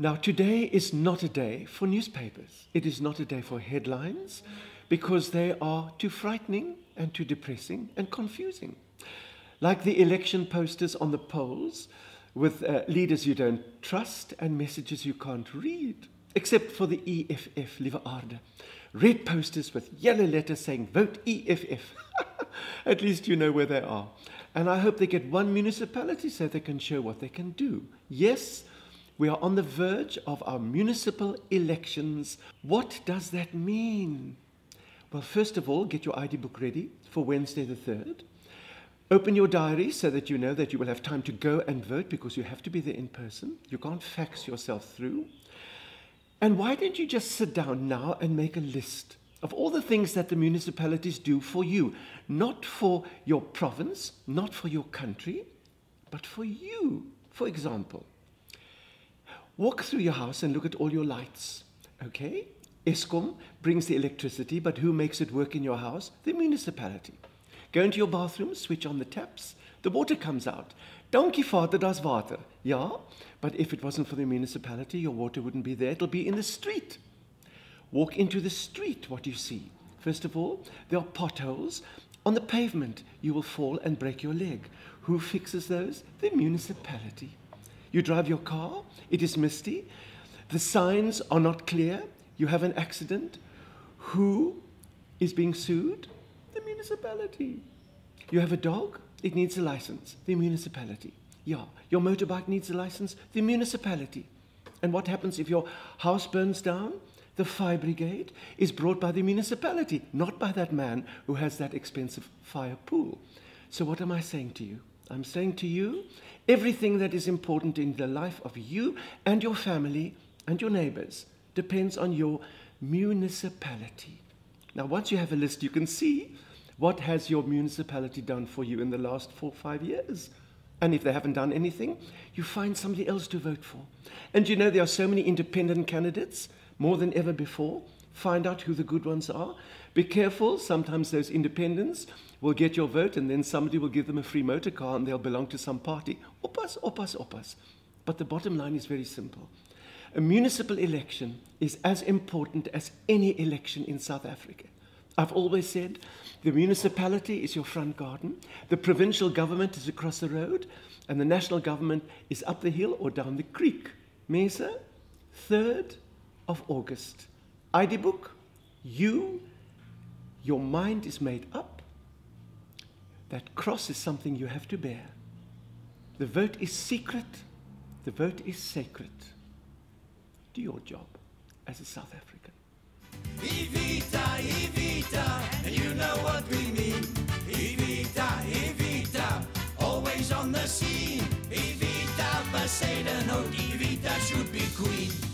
Now, today is not a day for newspapers. It is not a day for headlines because they are too frightening and too depressing and confusing. Like the election posters on the polls with uh, leaders you don't trust and messages you can't read, except for the EFF, Lieve Aarde. Red posters with yellow letters saying, vote EFF. At least you know where they are. And I hope they get one municipality so they can show what they can do. Yes, we are on the verge of our municipal elections. What does that mean? Well, first of all, get your ID book ready for Wednesday the 3rd. Open your diary so that you know that you will have time to go and vote because you have to be there in person. You can't fax yourself through. And why don't you just sit down now and make a list of all the things that the municipalities do for you? Not for your province, not for your country, but for you. For example, Walk through your house and look at all your lights. Okay? Eskom brings the electricity, but who makes it work in your house? The municipality. Go into your bathroom, switch on the taps, the water comes out. Donkey father does water. Yeah, but if it wasn't for the municipality, your water wouldn't be there. It'll be in the street. Walk into the street. What do you see? First of all, there are potholes. On the pavement, you will fall and break your leg. Who fixes those? The municipality. You drive your car, it is misty, the signs are not clear, you have an accident. Who is being sued? The municipality. You have a dog, it needs a license, the municipality. Yeah, your motorbike needs a license, the municipality. And what happens if your house burns down? The fire brigade is brought by the municipality, not by that man who has that expensive fire pool. So, what am I saying to you? I'm saying to you, everything that is important in the life of you and your family and your neighbors depends on your municipality. Now, once you have a list, you can see what has your municipality done for you in the last four or five years. And if they haven't done anything, you find somebody else to vote for. And you know, there are so many independent candidates, more than ever before. Find out who the good ones are. Be careful, sometimes those independents will get your vote and then somebody will give them a free motor car and they'll belong to some party. Oppas, oppas, oppas. But the bottom line is very simple. A municipal election is as important as any election in South Africa. I've always said the municipality is your front garden, the provincial government is across the road, and the national government is up the hill or down the creek. Mesa, 3rd of August. ID book, you, your mind is made up that cross is something you have to bear. The vote is secret, the vote is sacred. Do your job as a South African. Poseidon, oh Divita should be queen.